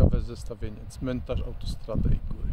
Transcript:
ciekawe zestawienie. Cmentarz, autostrada i góry.